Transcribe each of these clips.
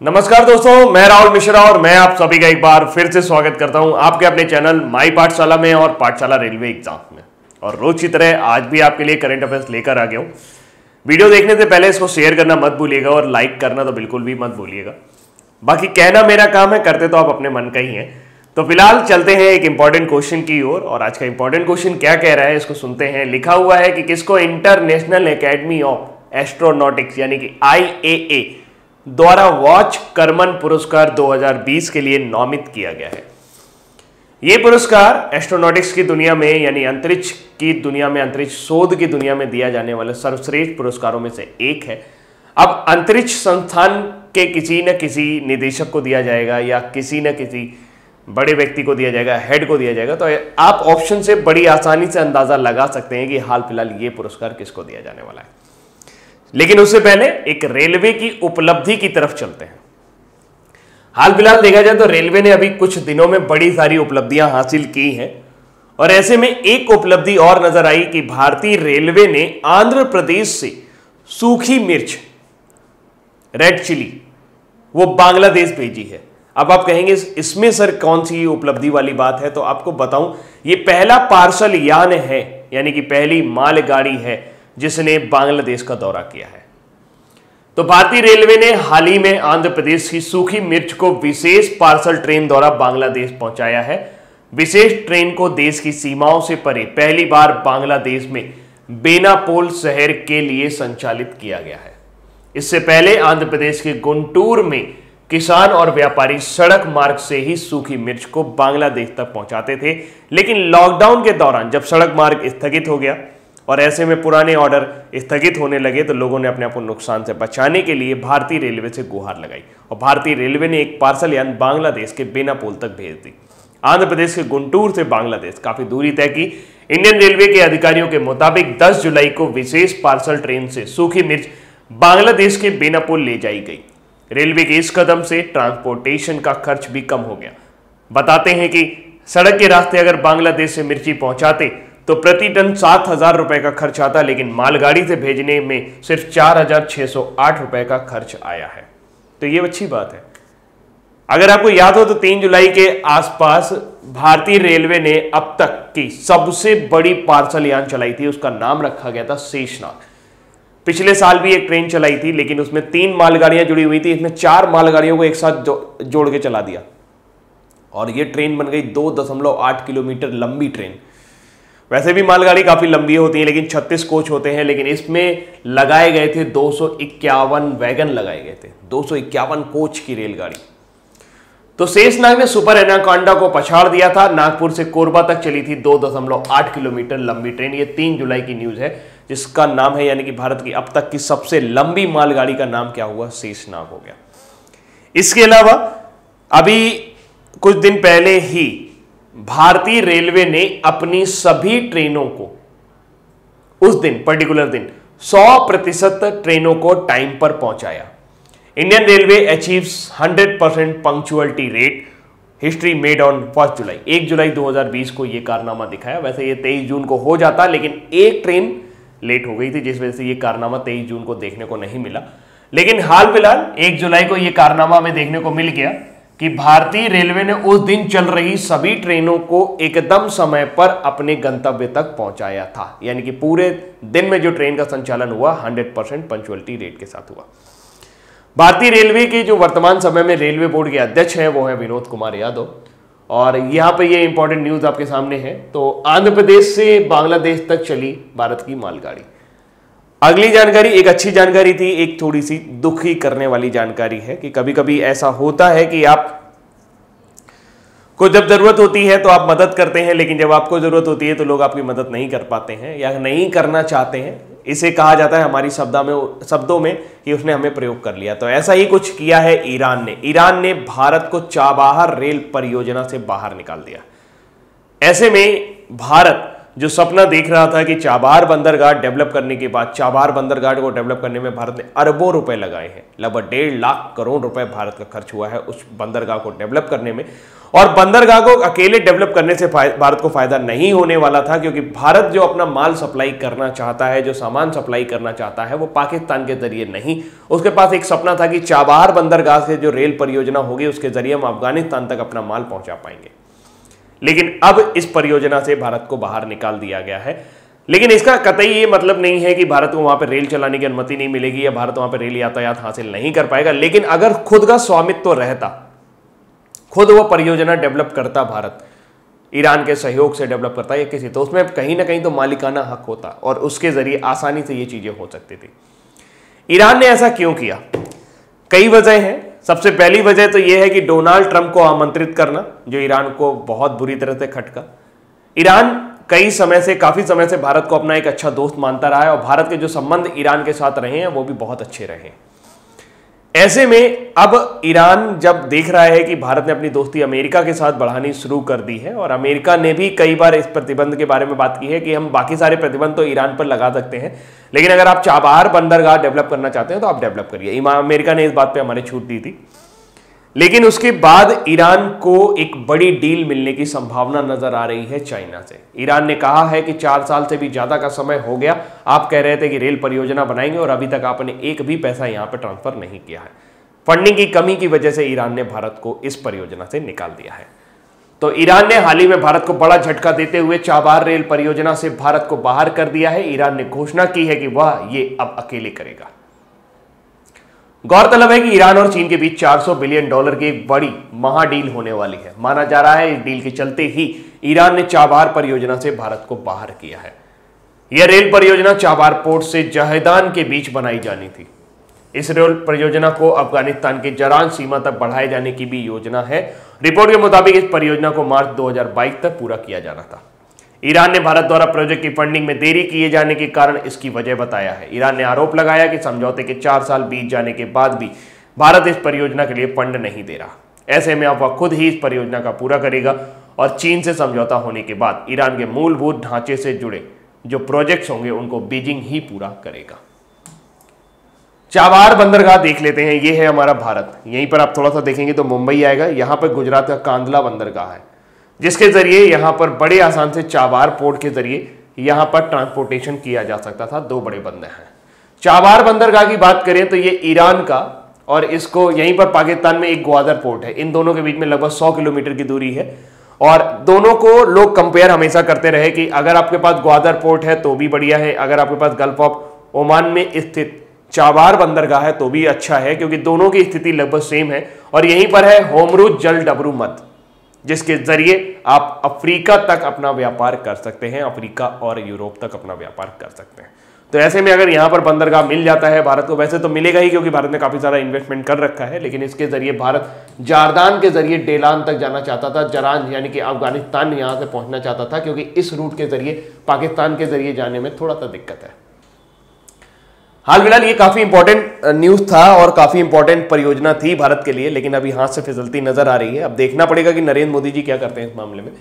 नमस्कार दोस्तों मैं राहुल मिश्रा और मैं आप सभी का एक बार फिर से स्वागत करता हूँ आपके अपने चैनल माई पाठशाला में और पाठशाला रेलवे एग्ज़ाम में। और रोज की तरह आज भी आपके लिए करंट अफेयर्स लेकर आ गया हूँ। वीडियो देखने से पहले इसको शेयर करना मत भूलिएगा और लाइक करना तो बिल्कुल भी मत भूलिएगा। बाकी कहना मेरा काम है करते तो आप अपने मन का ही है। तो फ़िलहाल चलते हैं एक इंपॉर्टेंट क्वेश्चन की ओर और, और आज का इंपॉर्टेंट क्वेश्चन क्या कह रहा है इसको सुनते हैं। लिखा हुआ है कि किसको इंटरनेशनल अकेडमी ऑफ़ एस्ट्रोनॉटिक्स यानी कि IAA द्वारा वॉच कर्मन पुरस्कार 2020 के लिए नामित किया गया है। ये पुरस्कार एस्ट्रोनॉटिक्स की दुनिया में, यानी अंतरिक्ष की दुनिया में, अंतरिक्ष शोध की दुनिया में दिया जाने वाले सर्वश्रेष्ठ पुरस्कारों में से एक है। अब अंतरिक्ष संस्थान के किसी न किसी निदेशक को दिया जाएगा या किसी न किसी बड़े व्यक्ति को दिया जाएगा हेड को दिया जाएगा तो आप ऑप्शन से बड़ी आसानी से अंदाज़ा लगा सकते हैं कि हाल फ़िलहाल ये पुरस्कार किसको दिया जाने वाला है। लेकिन उससे पहले एक रेलवे की उपलब्धि की तरफ़ चलते हैं। हाल फ़िलहाल देखा जाए तो रेलवे ने अभी कुछ दिनों में बड़ी सारी उपलब्धियाँ हासिल की हैं और ऐसे में एक उपलब्धि और नज़र आई कि भारतीय रेलवे ने आंध्र प्रदेश से सूखी मिर्च, रेड चिली, वो बांग्लादेश भेजी है। अब आप कहेंगे, इसमें सर कौन सी उपलब्धि वाली बात है? तो आपको बताऊँ, ये पहला पार्सल यान है, यानी कि पहली मालगाड़ी है। जिसने बांग्लादेश का दौरा किया है। तो भारतीय रेलवे ने हाल ही में आंध्र प्रदेश की सूखी मिर्च को विशेष पार्सल ट्रेन द्वारा बांग्लादेश पहुँचाया है। विशेष ट्रेन को देश की सीमाओं से परे पहली बार बांग्लादेश में बेनापोल शहर के लिए संचालित किया गया है। इससे पहले आंध्र प्रदेश के गुंटूर में किसान और व्यापारी सड़क मार्ग से ही सूखी मिर्च को बांग्लादेश तक पहुंचाते थे, लेकिन लॉकडाउन के दौरान जब सड़क मार्ग स्थगित हो गया और ऐसे में पुराने ऑर्डर स्थगित होने लगे तो लोगों ने अपने आप को नुकसान से बचाने के लिए भारतीय रेलवे से गुहार लगाई और भारतीय रेलवे ने एक पार्सल यान बांग्लादेश के बेनापोल तक भेज दी। आंध्र प्रदेश के गुंटूर से बांग्लादेश काफ़ी दूरी तय की। इंडियन रेलवे के अधिकारियों के मुताबिक 10 जुलाई को विशेष पार्सल ट्रेन से सूखी मिर्च बांग्लादेश के बेनापोल ले जाई गई। रेलवे के इस कदम से ट्रांसपोर्टेशन का खर्च भी कम हो गया। बताते हैं कि सड़क के रास्ते अगर बांग्लादेश से मिर्ची पहुंचाते तो प्रति टन सात हज़ार रुपए का खर्च आता लेकिन मालगाड़ी से भेजने में सिर्फ़ चार हज़ार छह सौ आठ रुपए का खर्च आया है। तो ये अच्छी बात है। अगर आपको याद हो तो तीन जुलाई के आसपास भारतीय रेलवे ने अब तक की सबसे बड़ी पार्सल यान चलाई थी उसका नाम रखा गया था शेषनाग। पिछले साल भी एक ट्रेन चलाई थी लेकिन उसमें तीन मालगाड़ियाँ जुड़ी हुई थी इसमें चार मालगाड़ियों को एक साथ जो, जोड़ के चला दिया। और यह ट्रेन बन गई दो दशमलव आठ किलोमीटर लंबी ट्रेन। वैसे भी मालगाड़ी काफ़ी लंबी होती है, लेकिन 36 कोच होते हैं, लेकिन इसमें लगाए गए थे दो सौ इक्यावन वैगन लगाए गए थे, दो सौ इक्यावन कोच की रेलगाड़ी। तो शेषनाग ने सुपर एनाकोंडा को पछाड़ दिया था, नागपुर से कोरबा तक चली थी दो दशमलव आठ किलोमीटर लंबी ट्रेन। ये तीन जुलाई की न्यूज़ है, जिसका नाम है, यानी कि भारत की अब तक की सबसे लंबी मालगाड़ी का नाम क्या हुआ शेषनाग हो गया। इसके अलावा, अभी कुछ दिन पहले ही भारतीय रेलवे ने अपनी सभी ट्रेनों को, उस दिन, पर्टिकुलर दिन 100 प्रतिशत ट्रेनों को टाइम पर पहुँचाया। Indian Railway achieves 100 percent punctuality rate history made on first July. एक जुलाई 2020 को यह कारनामा दिखाया। वैसे ये 23 जून को हो जाता, लेकिन एक ट्रेन लेट हो गई थी, जिस वजह से ये कारनामा 23 जून को देखने को नहीं मिला। लेकिन हाल फ़िलहाल एक जुलाई को यह कारनामा हमें देखने को मिल गया। कि भारतीय रेलवे ने उस दिन चल रही सभी ट्रेनों को एकदम समय पर अपने गंतव्य तक पहुँचाया था। यानी कि पूरे दिन में जो ट्रेन का संचालन हुआ 100 परसेंट पंचुअलिटी रेट के साथ हुआ। भारतीय रेलवे के जो वर्तमान समय में रेलवे बोर्ड के अध्यक्ष हैं, वो है विनोद कुमार यादव। और यहाँ पे ये इंपॉर्टेंट न्यूज़ आपके सामने है। तो आंध्र प्रदेश से बांग्लादेश तक चली भारत की मालगाड़ी। अगली जानकारी, एक अच्छी जानकारी थी, एक थोड़ी सी दुखी करने वाली जानकारी है कि कभी कभी ऐसा होता है कि आप, को जब ज़रूरत होती है तो आप मदद करते हैं, लेकिन जब आपको ज़रूरत होती है तो लोग आपकी मदद नहीं कर पाते हैं या नहीं करना चाहते हैं। इसे कहा जाता है हमारी शब्दा में, शब्दों में कि उसने हमें प्रयोग कर लिया। तो ऐसा ही कुछ किया है ईरान ने। ईरान ने भारत को चाबाहर रेल परियोजना से बाहर निकाल दिया। ऐसे में भारत जो सपना देख रहा था कि चाबार बंदरगाह डेवलप करने के बाद, चाबार बंदरगाह को डेवलप करने में भारत ने अरबों रुपए लगाए हैं। लगभग डेढ़ लाख करोड़ रुपए भारत का खर्च हुआ है उस बंदरगाह को डेवलप करने में। और बंदरगाह को अकेले डेवलप करने से भारत को फ़ायदा नहीं होने वाला था, क्योंकि भारत जो अपना माल सप्लाई करना चाहता है, जो सामान सप्लाई करना चाहता है, वो पाकिस्तान के ज़रिए नहीं। उसके पास एक सपना था कि चाबार बंदरगाह से जो रेल परियोजना होगी, उसके ज़रिए हम अफ़गानिस्तान तक अपना माल पहुँचा पाएँगे। लेकिन अब इस परियोजना से भारत को बाहर निकाल दिया गया है। लेकिन इसका कतई ये मतलब नहीं है कि भारत को वहाँ पर रेल चलाने की अनुमति नहीं मिलेगी या भारत वहाँ पर रेल यातायात हासिल नहीं कर पाएगा। लेकिन अगर खुद का स्वामित्व रहता, खुद वो परियोजना डेवलप करता भारत, ईरान के सहयोग से डेवलप करता या किसी तो उसमें कहीं ना कहीं तो मालिकाना हक होता और उसके ज़रिए आसानी से ये चीज़ें हो सकती थी। ईरान ने ऐसा क्यों किया? कई वजह हैं। सबसे पहली वजह तो यह है कि डोनाल्ड ट्रंप को आमंत्रित करना, जो ईरान को बहुत बुरी तरह से खटका। ईरान कई समय से, काफ़ी समय से भारत को अपना एक अच्छा दोस्त मानता रहा है और भारत के जो संबंध ईरान के साथ रहे हैं, वो भी बहुत अच्छे रहे ऐसे में अब ईरान जब देख रहा है कि भारत ने अपनी दोस्ती अमेरिका के साथ बढ़ानी शुरू कर दी है, और अमेरिका ने भी कई बार इस प्रतिबंध के बारे में बात की है कि हम बाकी सारे प्रतिबंध तो ईरान पर लगा सकते हैं लेकिन अगर आप चाबार बंदरगाह डेवलप करना चाहते हैं तो आप डेवलप करिए। अमेरिका ने इस बात पर हमारे छूट दी थी। लेकिन उसके बाद ईरान को एक बड़ी डील मिलने की संभावना नज़र आ रही है चाइना से। ईरान ने कहा है कि चार साल से भी ज़्यादा का समय हो गया। आप कह रहे थे कि रेल परियोजना बनाएँगे और अभी तक आपने एक भी पैसा यहाँ पर ट्रांसफ़र नहीं किया है। फंडिंग की कमी की वजह से ईरान ने भारत को इस परियोजना से निकाल दिया है। तो ईरान ने हाल ही में भारत को बड़ा झटका देते हुए चाबार रेल परियोजना से भारत को बाहर कर दिया है। ईरान ने घोषणा की है कि वह ये अब अकेले करेगा। गौरतलब है कि ईरान और चीन के बीच 400 बिलियन डॉलर की एक बड़ी महाडील होने वाली है। माना जा रहा है, इस डील के चलते ही ईरान ने चाबार परियोजना से भारत को बाहर किया है। यह रेल परियोजना चाबार पोर्ट से जहेदान के बीच बनाई जानी थी। इस रेल परियोजना को अफ़गानिस्तान के जरान सीमा तक बढ़ाए जाने की भी योजना है। रिपोर्ट के मुताबिक इस परियोजना को मार्च 2022 तक पूरा किया जाना था। ईरान ने भारत द्वारा प्रोजेक्ट की फंडिंग में देरी किए जाने के कारण इसकी वजह बताया है। ईरान ने आरोप लगाया कि समझौते के चार साल बीत जाने के बाद भी भारत इस परियोजना के लिए फंड नहीं दे रहा। ऐसे में अब वह खुद ही इस परियोजना का पूरा करेगा और चीन से समझौता होने के बाद ईरान के मूलभूत ढांचे से जुड़े जो प्रोजेक्ट्स होंगे उनको बीजिंग ही पूरा करेगा। चाबार बंदरगाह देख लेते हैं, ये है हमारा भारत। यहीं पर आप थोड़ा सा देखेंगे तो मुंबई आएगा, यहाँ पर गुजरात का कांदला बंदरगाह है, जिसके ज़रिए यहाँ पर बड़े आसान से चाबार पोर्ट के ज़रिए यहाँ पर ट्रांसपोर्टेशन किया जा सकता था, दो बड़े बंदर हैं। चाबार बंदरगाह की बात करें तो ये ईरान का और इसको यहीं पर पाकिस्तान में एक ग्वादर पोर्ट है। इन दोनों के बीच में लगभग सौ किलोमीटर की दूरी है और दोनों को लोग कंपेयर हमेशा करते रहे कि अगर आपके पास ग्वादर पोर्ट है तो भी बढ़िया है, अगर आपके पास गल्फ ऑफ़ ओमान में स्थित चाबार बंदरगाह है तो भी अच्छा है, क्योंकि दोनों की स्थिति लगभग सेम है। और यहीं पर है होमरू जल डबरू मत, जिसके ज़रिए आप अफ्रीका तक अपना व्यापार कर सकते हैं, अफ्रीका और यूरोप तक अपना व्यापार कर सकते हैं। तो ऐसे में अगर यहाँ पर बंदरगाह मिल जाता है भारत को, वैसे तो मिलेगा ही, क्योंकि भारत ने काफ़ी सारा इन्वेस्टमेंट कर रखा है, लेकिन इसके ज़रिए भारत जारदान के ज़रिए डेलान तक जाना चाहता था जरान यानी कि अफ़गानिस्तान यहाँ से पहुँचना चाहता था, क्योंकि इस रूट के ज़रिए, पाकिस्तान के ज़रिए जाने में थोड़ा सा दिक्कत है। हाल फ़िलहाल ये काफ़ी इंपॉर्टेंट न्यूज़ था और काफ़ी इंपॉर्टेंट परियोजना थी भारत के लिए, लेकिन अभी हाथ से फिसलती नज़र आ रही है। अब देखना पड़ेगा कि नरेंद्र मोदी जी क्या करते हैं इस मामले में।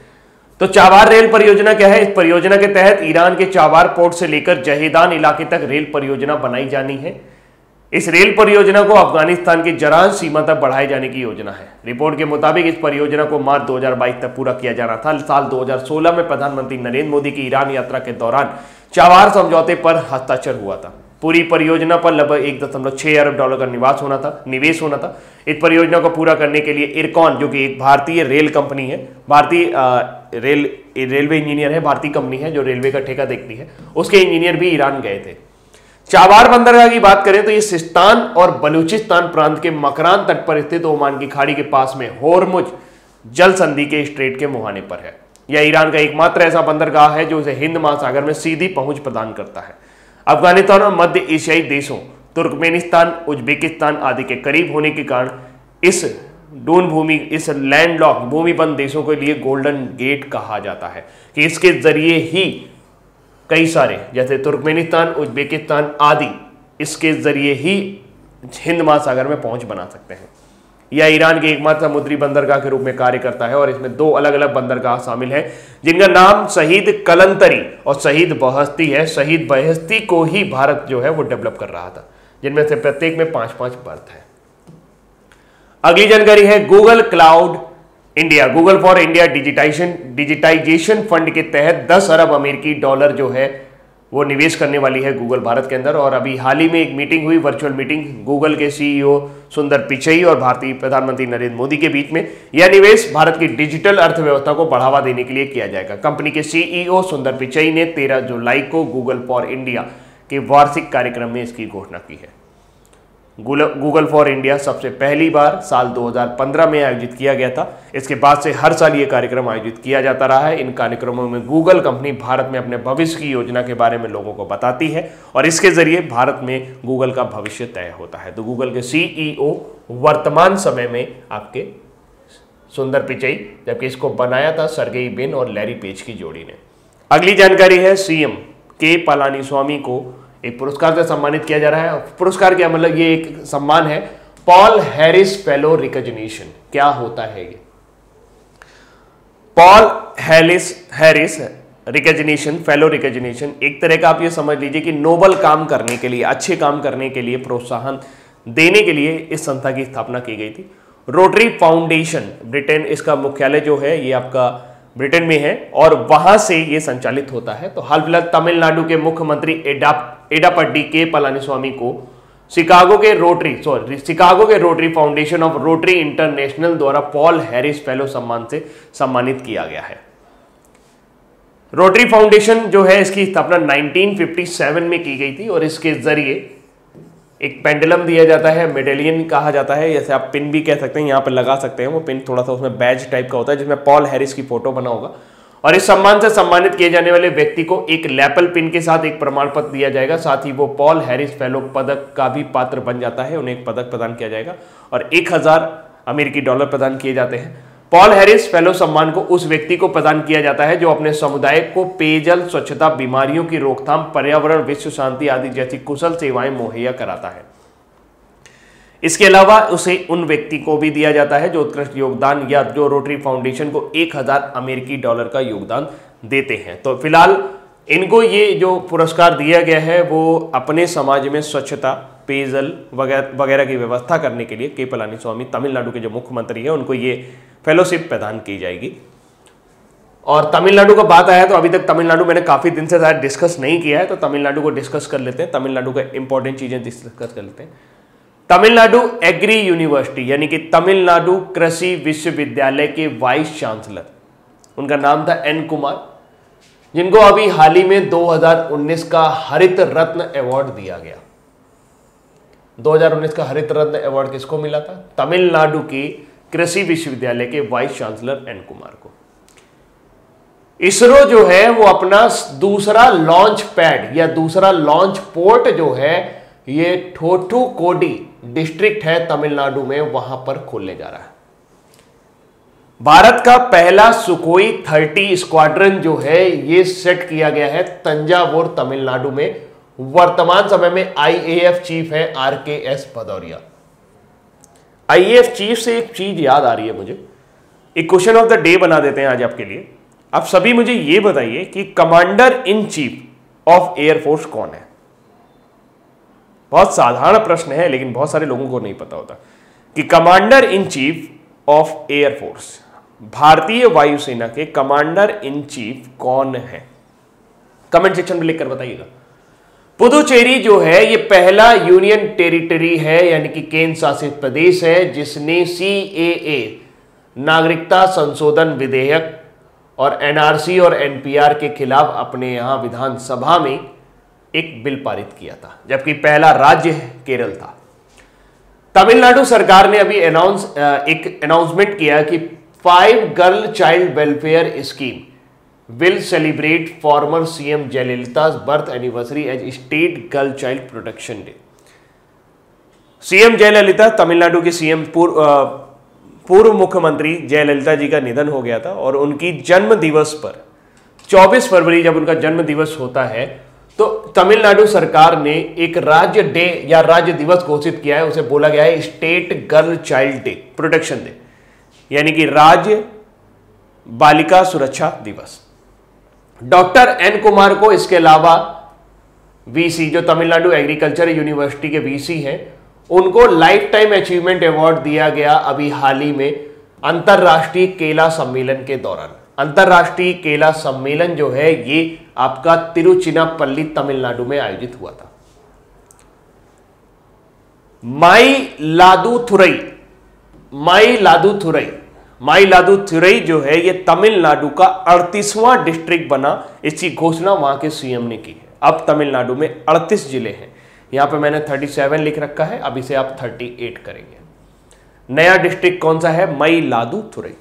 तो चाबार रेल परियोजना क्या है? इस परियोजना के तहत ईरान के चाबार पोर्ट से लेकर जहेदान इलाके तक रेल परियोजना बनाई जानी है। इस रेल परियोजना को अफ़गानिस्तान की जरान सीमा तक बढ़ाए जाने की योजना है। रिपोर्ट के मुताबिक इस परियोजना को मार्च 2022 तक पूरा किया जाना था। साल 2016 में प्रधानमंत्री नरेंद्र मोदी की ईरान यात्रा के दौरान चावार समझौते पर हस्ताक्षर हुआ था। पूरी परियोजना पर लगभग एक दशमलव छह अरब डॉलर का निवास होना था, निवेश होना था। इस परियोजना को पूरा करने के लिए इरकॉन जो कि एक भारतीय रेल कंपनी है, भारतीय रेल, रेलवे इंजीनियर है, भारतीय कंपनी है, जो रेलवे का ठेका देखती है, उसके इंजीनियर भी ईरान गए थे। चाबार बंदरगाह की बात करें तो ये सिस्तान और बलूचिस्तान प्रांत के मकरान तट पर स्थित ओमान की खाड़ी के पास में होरमुज जल संधि के स्ट्रेट के मुहाने पर है। यह ईरान का एकमात्र ऐसा बंदरगाह है, जो इसे हिंद महासागर में सीधी पहुँच प्रदान करता है। अफ़गानिस्तान और मध्य एशियाई देशों, तुर्कमेनिस्तान, उज्बेकिस्तान आदि के करीब होने के कारण इस डून भूमि, इस लैंडलॉक भूमिबंद देशों के लिए गोल्डन गेट कहा जाता है कि इसके ज़रिए ही कई सारे, जैसे तुर्कमेनिस्तान, उज्बेकिस्तान आदि, इसके ज़रिए ही हिंद महासागर में पहुँच बना सकते हैं। यह ईरान के एकमात्र समुद्री बंदरगाह के रूप में कार्य करता है और इसमें दो अलग अलग बंदरगाह शामिल हैं, जिनका नाम शहीद कलंतरी और शहीद बहस्ती है। शहीद बहस्ती को ही भारत जो है वो डेवलप कर रहा था, जिनमें से प्रत्येक में पाँच पाँच बर्थ है। अगली जानकारी है Google Cloud India Google for India digitisation digitisation fund के तहत 10 अरब अमेरिकी डॉलर जो है वो निवेश करने वाली है गूगल भारत के अंदर। और अभी हाल ही में एक मीटिंग हुई, वर्चुअल मीटिंग, गूगल के सीईओ सुंदर पिचई और भारतीय प्रधानमंत्री नरेंद्र मोदी के बीच में। यह निवेश भारत की डिजिटल अर्थव्यवस्था को बढ़ावा देने के लिए किया जाएगा। कंपनी के सीईओ सुंदर पिचई ने तेरह जुलाई को गूगल फॉर इंडिया के वार्षिक कार्यक्रम में इसकी घोषणा की है। गूगल फॉर इंडिया सबसे पहली बार साल 2015 में आयोजित किया गया था। इसके बाद से हर साल ये कार्यक्रम आयोजित किया जाता रहा है। इन कार्यक्रमों में गूगल कंपनी भारत में अपने भविष्य की योजना के बारे में लोगों को बताती है और इसके ज़रिए भारत में गूगल का भविष्य तय होता है। तो गूगल के सीईओ वर्तमान समय में आपके सुंदर पिचई, जबकि इसको बनाया था सरगेई बिन और लैरी पेज की जोड़ी ने। अगली जानकारी है, सीएम के पलानी स्वामी को एक पुरस्कार से सम्मानित किया जा रहा है। पुरस्कार क्या मतलब ये एक सम्मान है। पॉल हैरिस फेलो रिकॉग्निशन, क्या होता है ये? Paul Harris Harris recognition, fellow recognition, एक तरह का आप ये समझ लीजिए कि नोबल काम करने के लिए, अच्छे काम करने के लिए, प्रोत्साहन देने के लिए इस संस्था की स्थापना की गई थी। रोटरी फाउंडेशन, ब्रिटेन, इसका मुख्यालय जो है, ये आपका ब्रिटेन में है, और वहाँ से ये संचालित होता है। तो हाल फ़िलहाल तमिलनाडु के मुख्यमंत्री एडा एडापड्डी के पलानीस्वामी को शिकागो के रोटरी सॉरी शिकागो के Rotary Foundation of Rotary International द्वारा पॉल हैरिस फेलो सम्मान से सम्मानित किया गया है। रोटरी फाउंडेशन जो है, इसकी स्थापना 1957 में की गई थी और इसके ज़रिए एक पेंडुलम दिया जाता है, मेडेलियन कहा जाता है, जैसे आप पिन भी कह सकते हैं, यहाँ पर लगा सकते हैं वो पिन, थोड़ा सा उसमें बैज टाइप का होता है, जिसमें पॉल हैरिस की फ़ोटो बना होगा। और इस सम्मान से सम्मानित किए जाने वाले व्यक्ति को एक लैपल पिन के साथ एक प्रमाण पत्र दिया जाएगा। साथ ही वो पॉल हैरिस फेलो पदक का भी पात्र बन जाता है। उन्हें एक पदक प्रदान किया जाएगा और एक हज़ार अमेरिकी डॉलर प्रदान किए जाते हैं। पॉल हैरिस फेलो सम्मान को उस व्यक्ति को प्रदान किया जाता है जो अपने समुदाय को पेयजल, स्वच्छता, बीमारियों की रोकथाम, पर्यावरण, विश्व शांति आदि जैसी कुशल सेवाएँ मुहैया कराता है। इसके अलावा उसे उन व्यक्ति को भी दिया जाता है जो उत्कृष्ट योगदान या जो रोटरी फाउंडेशन को एक हज़ार अमेरिकी डॉलर का योगदान देते हैं। तो फ़िलहाल इनको ये जो पुरस्कार दिया गया है, वो अपने समाज में स्वच्छता, पेयजल वगैरह की व्यवस्था करने के लिए के पलानी स्वामी तमिलनाडु के जो मुख्यमंत्री हैं, उनको ये फेलोशिप प्रदान की जाएगी। और तमिलनाडु का बात आया तो अभी तक तमिलनाडु मैंने काफ़ी दिन से शायद डिस्कस नहीं किया है तो तमिलनाडु को डिस्कस कर लेते हैं। तमिलनाडु का इंपॉर्टेंट चीज़ें डिस्कस कर लेते हैं। तमिलनाडु एग्री यूनिवर्सिटी, यानी कि तमिलनाडु कृषि विश्वविद्यालय के वाइस चांसलर। उनका नाम था एन कुमार, जिनको अभी हाल ही में 2019 का हरित रत्न अवार्ड दिया गया। 2019 का हरित रत्न अवार्ड किसको मिला था? तमिलनाडु के कृषि विश्वविद्यालय के वाइस चांसलर एन कुमार को। इसरो जो है, वो अपना दूसरा लॉन्च पैड या दूसरा लॉन्च पोर्ट जो है, ये ठोठू कोडी डिस्ट्रिक्ट है तमिलनाडु में, वहाँ पर खोलने जा रहा है। भारत का पहला सुकोई थर्टी स्क्वाड्रन जो है, ये सेट किया गया है तंजावुर, तमिलनाडु में। वर्तमान समय में आईएएफ चीफ है R K S Bhadauria. IAF chief से एक चीज़ याद आ रही है मुझे। एक क्वेश्चन ऑफ़ द डे बना देते हैं आज आपके लिए। आप सभी मुझे यह बताइए कि commander in chief of air force कौन है? बहुत साधारण प्रश्न है, लेकिन बहुत सारे लोगों को नहीं पता होता। कि commander in chief of air force भारतीय वायुसेना के कमांडर इन चीफ कौन है? कमेंट सेक्शन में लिखकर बताइएगा। पुदुचेरी जो है, ये पहला यूनियन टेरिटरी है, यानी कि केंद्र शासित प्रदेश है, जिसने सी नागरिकता संशोधन विधेयक और एनआरसी और एनपीआर के खिलाफ अपने यहाँ विधानसभा में एक बिल पारित किया था, जबकि पहला राज्य केरल था तमिलनाडु सरकार ने अभी अनाउंस एक अनाउंसमेंट किया कि five girl child welfare scheme will celebrate former CM Jayalalitha's birth anniversary as State Girl Child Protection Day. CM Jayalalithaa Tamil Nadu के सीएम पूर्व पूर्व मुख्यमंत्री जयललिता जी का निधन हो गया था और उनकी जन्म दिवस पर 24 फरवरी जब उनका जन्म दिवस होता है तो तमिलनाडु सरकार ने एक राज्य डे या राज्य दिवस घोषित किया है, उसे बोला गया है state girl child day, protection day. यानी कि राज्य बालिका सुरक्षा दिवस। डॉक्टर एन कुमार को इसके अलावा वीसी जो तमिलनाडु एग्रीकल्चर यूनिवर्सिटी के वीसी हैं, उनको लाइफ टाइम अचीवमेंट अवार्ड दिया गया अभी हाल ही में अंतर्राष्ट्रीय केला सम्मेलन के दौरान। अंतरराष्ट्रीय केला सम्मेलन जो है, ये आपका तिरुचिनापल्ली तमिलनाडु में आयोजित हुआ था। माई लादू थुरई, माई लादू थुरई, माई लादू थुरई जो है, ये तमिलनाडु का अड़तीसवां डिस्ट्रिक्ट बना। इसकी घोषणा वहाँ के सीएम ने की है। अब तमिलनाडु में अड़तीस ज़िले हैं। यहाँ पे मैंने 37 लिख रखा है, अब इसे आप 38 करेंगे। नया डिस्ट्रिक्ट कौन सा है? मई लादू थुरई।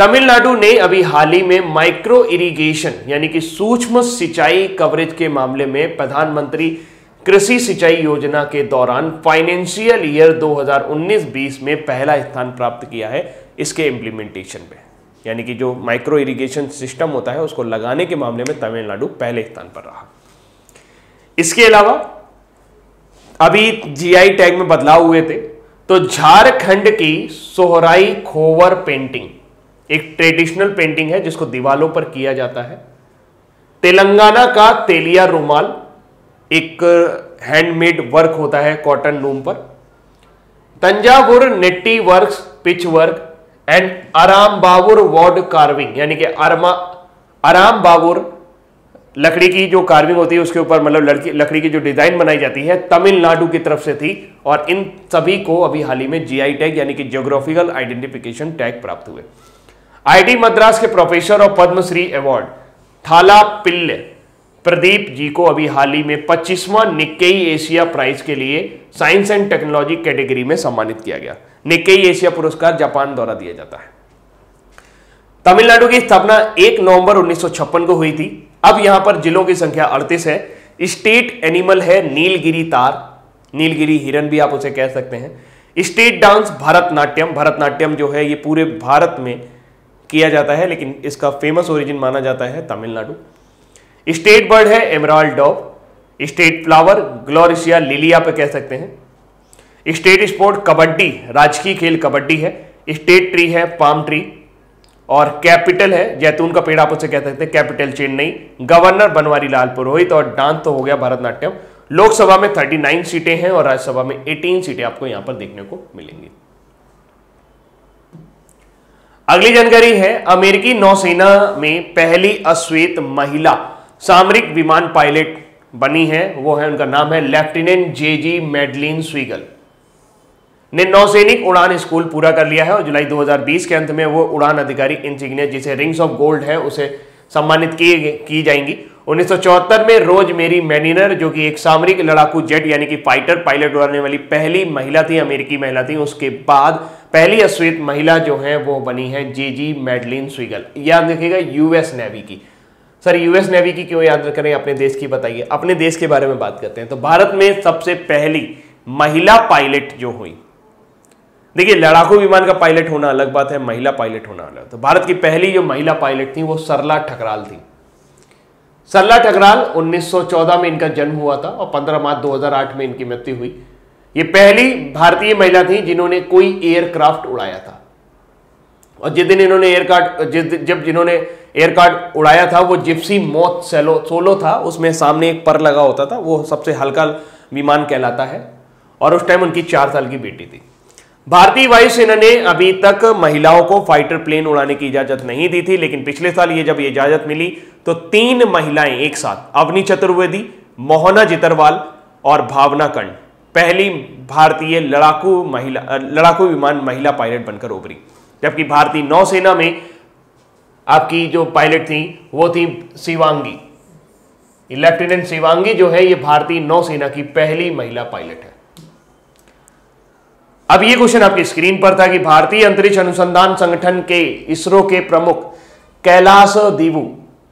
तमिलनाडु ने अभी हाल ही में माइक्रो इरिगेशन, यानी कि सूक्ष्म सिंचाई कवरेज के मामले में प्रधानमंत्री कृषि सिंचाई योजना के दौरान फाइनेंशियल ईयर 2019-20 में पहला स्थान प्राप्त किया है इसके इंप्लीमेंटेशन पे। यानी कि जो माइक्रो इरिगेशन सिस्टम होता है, उसको लगाने के मामले में तमिलनाडु पहले स्थान पर रहा। इसके अलावा, अभी जीआई टैग में बदलाव हुए थे तो झारखंड की सोहराई खोवर पेंटिंग एक ट्रेडिशनल पेंटिंग है जिसको दीवालों पर किया जाता है। तेलंगाना का तेलिया रुमाल एक हैंडमेड वर्क होता है कॉटन लूम पर। Thanjavur Netti work pith work and आराम बाबुर वॉर्ड कार्विंग, यानी कि अरमा आराम बाबुर लकड़ी की जो कार्विंग होती है, उसके ऊपर मतलब लड़की, लकड़ी की जो डिज़ाइन बनाई जाती है, तमिलनाडु की तरफ़ से थी और इन सभी को अभी हाल ही में जीआई टैग यानी कि जियोग्राफिकल आइडेंटिफिकेशन टैग प्राप्त हुए। आईटी मद्रास के प्रोफेसर और पद्मश्री अवार्ड। थाला पिल्ले। प्रदीप जी को अभी हाल ही में पच्चीसवां निक्केई एशिया प्राइज के लिए साइंस एंड टेक्नोलॉजी कैटेगरी में सम्मानित किया गया। निक्केई एशिया पुरस्कार जापान द्वारा दिया जाता है। तमिलनाडु की स्थापना 1 नवंबर 1956 को हुई थी। अब यहाँ पर जिलों की संख्या 38 है। स्टेट एनिमल है नीलगिरी तार। नीलगिरी हिरन भी आप उसे कह सकते हैं। State dance, Bharatanatyam. भरतनाट्यम जो है ये पूरे भारत में किया जाता है, लेकिन इसका फ़ेमस ओरिजिन माना जाता है तमिलनाडु। स्टेट बर्ड है emerald dog state flower gloriosa lily पे कह सकते हैं। स्टेट स्पोर्ट कबड्डी, राजकीय खेल कबड्डी है। स्टेट ट्री है पाम ट्री और कैपिटल है जैतून का पेड़ आप उसे कह सकते हैं कैपिटल चेन्नई। गवर्नर बनवारी लाल पुरोहित और डांस तो हो गया भरतनाट्यम। लोकसभा में 39 सीटें हैं और राज्यसभा में 18 सीटें आपको यहाँ पर देखने को मिलेंगी। अगली जानकारी है, अमेरिकी नौसेना में पहली अश्वेत महिला सामरिक विमान पायलट बनी है। वो है, उनका नाम है लेफ्टिनेंट जे जी मेडलिन स्वीगल। ने नौसैनिक उड़ान स्कूल पूरा कर लिया है और जुलाई 2020 के अंत में वो उड़ान अधिकारी इंजीनियर जिसे रिंग्स ऑफ़ गोल्ड है, उसे सम्मानित की की जाएँगी। 1974 में रोज मेरी मैनिनर, जो कि एक सामरिक लड़ाकू जेट, यानी कि फाइटर पायलट, उड़ाने वाली पहली महिला थी, अमेरिकी महिला थी। उसके बाद पहली अश्वेत महिला जो है, वो बनी है जे जी मेडलिन स्वीगल। याद रखिएगा यूएस नेवी की। सर यूएस नेवी की क्यों याद करें? अपने देश की बताइए। अपने देश के बारे में बात करते हैं। तो भारत में सबसे पहली महिला पायलट जो हुई। देखिए, लड़ाकू विमान का पायलट होना अलग बात है, महिला पायलट होना अलग। तो भारत की पहली जो महिला पायलट थी, वो सरला ठकराल थी। सरला ठकराल 1914 में इनका जन्म हुआ था और 15 मार्च 2008 में इनकी मृत्यु हुई। ये पहली भारतीय महिला थी जिन्होंने कोई एयरक्राफ्ट उड़ाया था। और जिस दिन इन्होंने एयरक्राफ्ट जिस जब जिन्होंने एयरक्राफ्ट उड़ाया था, वो जिप्सी मोथ सेलो, सोलो था, उसमें सामने एक पर लगा होता था, वो सबसे हल्का विमान कहलाता है। और उस टाइम उनकी चार साल की बेटी थी। भारतीय वायुसेना ने अभी तक महिलाओं को फाइटर प्लेन उड़ाने की इजाज़त नहीं दी थी, लेकिन पिछले साल ये जब ये इजाज़त मिली तो तीन महिलाएँ एक साथ, अवनी चतुर्वेदी, मोहना जितरवाल और भावना कंड पहली भारतीय लड़ाकू महिला लड़ाकू विमान महिला पायलट बनकर उभरी। जबकि भारतीय नौसेना में आपकी जो पायलट थी, वो थी शिवांगी। लेफ्टिनेंट शिवांगी जो है, ये भारतीय नौसेना की पहली महिला पायलट है। अब ये क्वेश्चन आपकी स्क्रीन पर था कि भारतीय अंतरिक्ष अनुसंधान संगठन के इसरो के प्रमुख कैलाश दीवू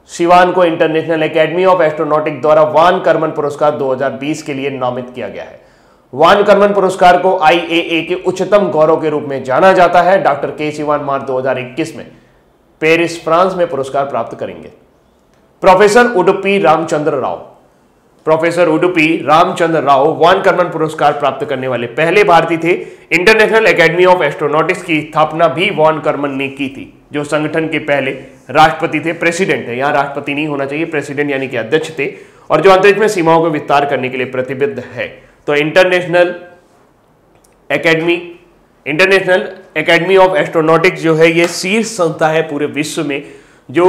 शिवान को इंटरनेशनल एकेडमी ऑफ़ एस्ट्रोनॉटिक द्वारा वान कर्मन पुरस्कार 2020 के लिए नामित किया गया है। वान कर्मन पुरस्कार को आईएए के उच्चतम गौरव के रूप में जाना जाता है। डॉक्टर के सिवान मार्च 2021 में पेरिस, फ्रांस में पुरस्कार प्राप्त करेंगे। Professor Udupi Ramachandra Rao. Professor Udupi Ramachandra Rao von Karman पुरस्कार प्राप्त करने वाले पहले भारतीय थे। इंटरनेशनल एकेडमी ऑफ़ एस्ट्रोनॉटिक्स की स्थापना भी वान कर्मन ने की थी, जो संगठन के पहले राष्ट्रपति थे, प्रेसिडेंट है यहाँ राष्ट्रपति नहीं होना चाहिए, प्रेसिडेंट यानी कि अध्यक्ष थे, और जो अंतरिक्ष में सीमाओं को विस्तार करने के लिए प्रतिबद्ध है। तो International Academy International Academy of Astronautics जो है, ये शीर्ष संस्था है पूरे विश्व में, जो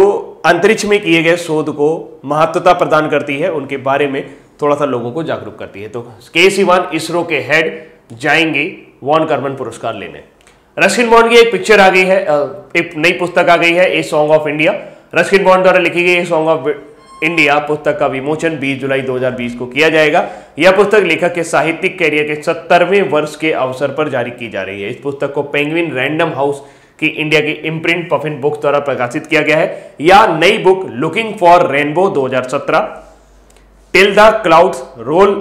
अंतरिक्ष में किए गए शोध को महत्वता प्रदान करती है, उनके बारे में थोड़ा सा लोगों को जागरूक करती है। तो के सिवान इसरो के हेड जाएँगे वॉन कर्मन पुरस्कार लेने। रस्किन बॉन्ड की एक पिक्चर आ गई है एक नई पुस्तक आ गई है a song of India Ruskin Bond द्वारा लिखी गई सॉन्ग ऑफ़ इंडिया पुस्तक का विमोचन 20 जुलाई 2020 को किया जाएगा। यह पुस्तक लेखक के साहित्यिक कैरियर के सत्तरवें वर्ष के अवसर पर जारी की जा रही है। इस पुस्तक को पेंगविन रैंडम हाउस की इंडिया की इम्प्रिंट पफिन बुक द्वारा प्रकाशित किया गया है। या नई book looking for rainbow 2017 till the clouds roll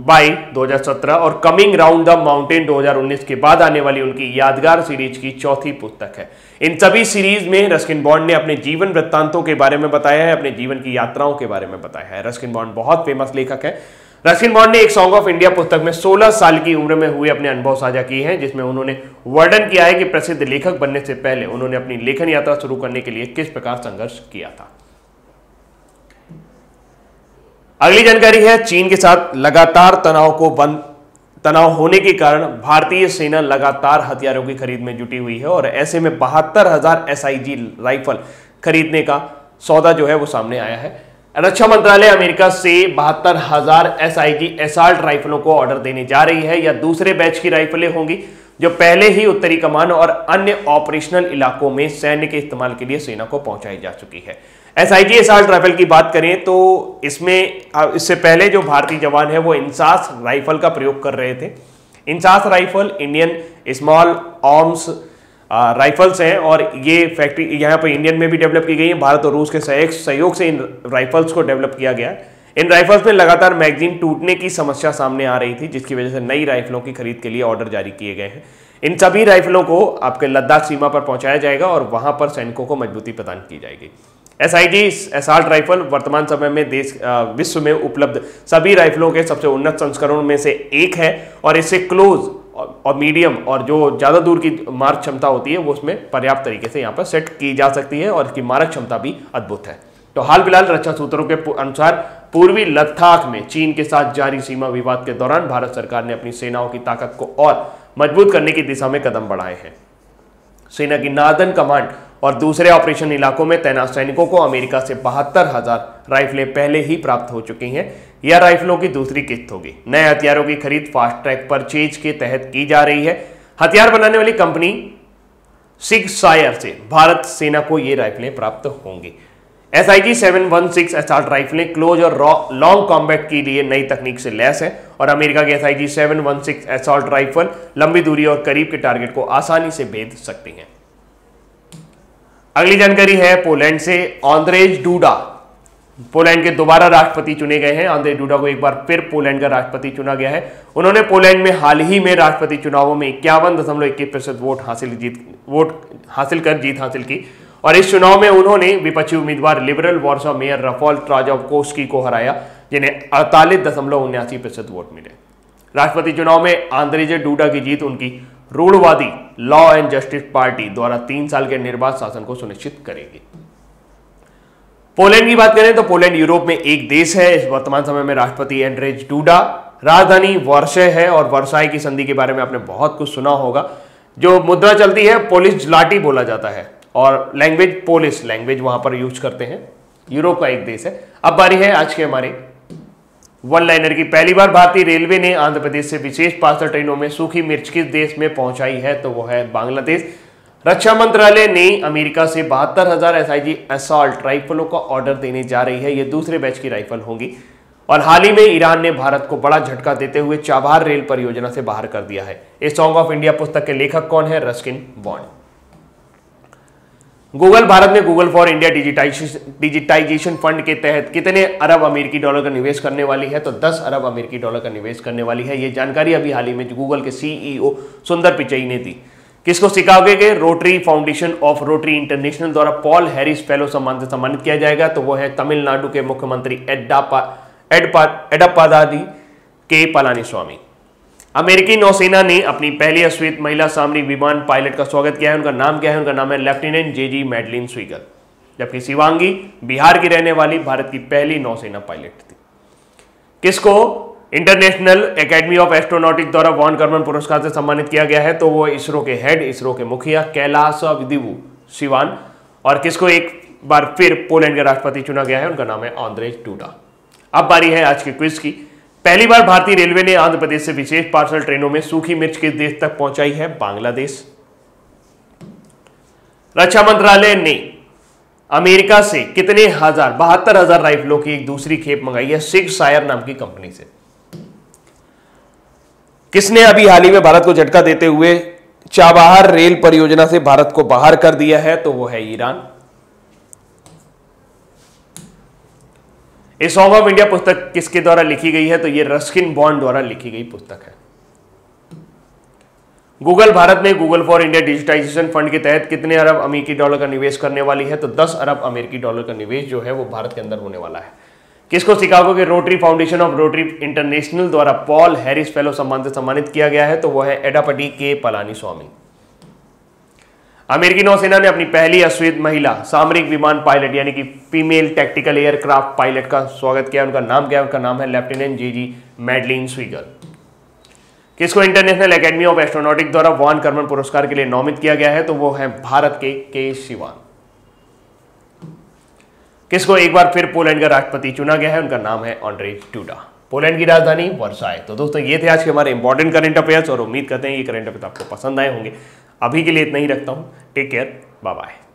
by 2017 और कमिंग राउंड द माउंटेन 2019 के बाद आने वाली उनकी यादगार सीरीज़ की चौथी पुस्तक है। इन सभी सीरीज़ में रस्किन बॉन्ड ने अपने जीवन वृत्तांतों के बारे में बताया है, अपने जीवन की यात्राओं के बारे में बताया है। रस्किन बॉन्ड बहुत फ़ेमस लेखक है। रस्किन बॉन्ड ने एक सॉन्ग ऑफ़ इंडिया पुस्तक में 16 साल की उम्र में हुए अपने अनुभव साझा किए हैं, जिसमें उन्होंने वर्णन किया है कि प्रसिद्ध लेखक बनने से पहले उन्होंने अपनी लेखन यात्रा शुरू करने के लिए किस प्रकार संघर्ष किया था। अगली जानकारी है, चीन के साथ लगातार तनाव को बंद, तनाव होने के कारण भारतीय सेना लगातार हथियारों की खरीद में जुटी हुई है और ऐसे में बहत्तर हज़ार एस राइफल खरीदने का सौदा जो है वो सामने आया है। रक्षा मंत्रालय अमेरिका से बहत्तर हज़ार एस एसाल्ट राइफलों को ऑर्डर देने जा रही है। या दूसरे बैच की राइफलें होंगी, जो पहले ही उत्तरी कमान और अन्य ऑपरेशनल इलाकों में सैन्य के इस्तेमाल के लिए सेना को पहुंचाई जा चुकी है। S I G assault rifle की बात करें तो इसमें इससे पहले जो भारतीय जवान है वो इंसास राइफल का प्रयोग कर रहे थे। INSAS rifle, Indian small arms rifles हैं और ये फैक्ट्री, यहाँ पर इंडियन में भी डेवलप की गई है, भारत और रूस के सहयोग सहयोग से इन राइफल्स को डेवलप किया गया। इन राइफल्स में लगातार मैगजीन टूटने की समस्या सामने आ रही थी, जिसकी वजह से नई राइफलों की खरीद के लिए ऑर्डर जारी किए गए हैं। इन सभी राइफलों को आपके लद्दाख सीमा पर पहुँचाया जाएगा और वहाँ पर सैनिकों को मजबूती प्रदान की जाएगी। S I G assault rifle वर्तमान समय में देश विश्व में उपलब्ध। सभी राइफलों के सबसे उन्नत संस्करणों में से एक है और इससे क्लोज और मीडियम और जो ज़्यादा दूर की मारक क्षमता होती है, वो उसमें पर्याप्त तरीके से यहाँ पर सेट की जा सकती है और इसकी मारक क्षमता भी अद्भुत है। तो हाल फ़िलहाल रक्षा सूत्रों के अनुसार पूर्वी लद्दाख में चीन के साथ जारी सीमा विवाद के दौरान भारत सरकार ने अपनी सेनाओं की ताकत को और मज़बूत करने की दिशा में कदम बढ़ाए हैं। सेना की नार्दन कमांड और दूसरे ऑपरेशन इलाकों में तैनात सैनिकों को अमेरिका से बहत्तर हज़ार राइफलें पहले ही प्राप्त हो चुकी हैं। यह राइफलों की दूसरी किस्त होगी। नए हथियारों की खरीद फास्ट ट्रैक परचेज के तहत की जा रही है। हथियार बनाने वाली कंपनी सिक्स सायर से भारत सेना को ये राइफलें प्राप्त होंगी। S I G seven one six assault राइफलें close और लॉन्ग कॉम्बैट के लिए नई तकनीक से लैस है और अमेरिका की S I G seven one six assault rifle लंबी दूरी और करीब के टारगेट को आसानी से भेद सकती हैं। अगली जानकारी है पोलैंड से ऑन्द्रेज डूडा। पोलैंड के दोबारा राष्ट्रपति चुने गए हैं। आंद्रे डूडा को एक बार फिर पोलैंड का राष्ट्रपति चुना गया है। उन्होंने पोलैंड में हाल ही में राष्ट्रपति चुनावों में इक्यावन दशमलव इक्कीस प्रतिशत वोट हासिल जीत, वोट हासिल कर जीत हासिल की। और इस चुनाव में उन्होंने विपक्षी उम्मीदवार liberal Warsaw mayor Rafal Trzaskowski को हराया, जिन्हें अड़तालीस दशमलव उन्यासी प्रतिशत वोट मिले। राष्ट्रपति चुनाव में आंद्रेजे डूडा की जीत उनकी रूढ़वादी लॉ एंड जस्टिस पार्टी द्वारा तीन साल के निर्बाध शासन को सुनिश्चित करेगी। पोलैंड की बात करें तो पोलैंड यूरोप में एक देश है। इस वर्तमान समय में राष्ट्रपति एंड्रेज डूडा राजधानी वर्षे है और वर्षाई की संधि के बारे में आपने बहुत कुछ सुना होगा। जो मुद्रा चलती है पोलिस लाटी बोला जाता है और लैंग्वेज पोलिस लैंग्वेज वहाँ पर यूज़ करते हैं। यूरोप का एक देश है। अब बारी है आज के हमारे वन लाइनर की पहली बार भारतीय रेलवे ने आंध्र प्रदेश से विशेष पार्सल ट्रेनों में सूखी मिर्च किस देश में पहुंचाई है तो वो है बांग्लादेश। रक्षा मंत्रालय ने अमेरिका से बहत्तर हज़ार एस आई जी असॉल्ट राइफलों का ऑर्डर देने जा रही है, ये दूसरे बैच की राइफल होंगी। और हाल ही में ईरान ने भारत को बड़ा झटका देते हुए चाबार रेल परियोजना से बाहर कर दिया है। इस सॉन्ग ऑफ़ इंडिया पुस्तक के लेखक कौन है? रस्किन बॉन्ड गूगल भारत में Google for India digitisation fund के तहत कितने अरब अमेरिकी डॉलर का निवेश करने वाली है? तो 10 अरब अमेरिकी डॉलर का निवेश करने वाली है। ये जानकारी अभी हाल ही में गूगल के सीईओ सुंदर पिचई ने दी। किसको सिकागो के Rotary Foundation of Rotary International द्वारा पॉल हैरिस फेलो सम्मान से सम्मानित किया जाएगा? तो वो है तमिलनाडु के मुख्यमंत्री एड्डापा एडप्पादादी के पलानी स्वामी अमेरिकी नौसेना ने अपनी पहली अश्वेत महिला सामरिक विमान पायलट का स्वागत किया है। उनका नाम क्या है? उनका नाम है लेफ्टिनेंट जे जी मेडलिन स्वीगर जबकि शिवांगी, बिहार की रहने वाली भारत की पहली नौसेना पायलट थी। किसको? इंटरनेशनल एकेडमी ऑफ़ एस्ट्रोनॉटिक द्वारा वॉन कर्मन पुरस्कार से सम्मानित किया गया है। तो वो इसरो के हेड, इसरो के मुखिया कैलाश विदिवु शिवान और किसको एक बार फिर पोलैंड के राष्ट्रपति चुना गया है? उनका नाम है आंद्रेज टूडा अब बारी है आज के क्विज की। पहली बार भारतीय रेलवे ने आंध्र प्रदेश से विशेष पार्सल ट्रेनों में सूखी मिर्च किस देश तक पहुंचाई है बांग्लादेश। रक्षा मंत्रालय ने अमेरिका से कितने हज़ार, बहत्तर हज़ार राइफलों की एक दूसरी खेप मंगाई है सिक्स सायर नाम की कंपनी से। किसने अभी हाल ही में भारत को झटका देते हुए चाबहार रेल परियोजना से भारत को बाहर कर दिया है तो वो है Iran. A song of India पुस्तक किसके द्वारा लिखी गई है? तो ये रस्किन बॉन्ड द्वारा लिखी गई पुस्तक है। गूगल भारत में Google for India digitisation fund के तहत कितने अरब अमेरिकी डॉलर का निवेश करने वाली है? तो 10 अरब अमेरिकी डॉलर का निवेश जो है वो भारत के अंदर होने वाला है। किसको? शिकागो के Rotary Foundation of Rotary International द्वारा पॉल हैरिस फेलो सम्मान से सम्मानित किया गया है। तो वह है एडापटी के पलानी स्वामी अमेरिकी नौसेना ने अपनी पहली अश्वेत महिला, सामरिक विमान पायलट, यानी कि फीमेल टैक्टिकल एयरक्राफ्ट पायलट का स्वागत किया। उनका नाम क्या है? उनका नाम है लेफ्टिनेंट जी जी मैडलिन स्वीगर किसको इंटरनेशनल एकेडमी ऑफ़ एस्ट्रोनॉटिक द्वारा वॉन कर्मन पुरस्कार के लिए नॉमित किया गया है? तो वो है भारत के के शिवान किसको एक बार फिर पोलैंड का राष्ट्रपति चुना गया है? उनका नाम है ऑन्ड्रेज टूडा पोलैंड की राजधानी वर्षा है। तो दोस्तों, ये थे आज के हमारे इंपॉर्टेंट करंट अफेयर्स और उम्मीद करते हैं ये करंट अफेयर आपको पसंद आए होंगे। अभी के लिए इतना ही रखता हूँ। Take care bye bye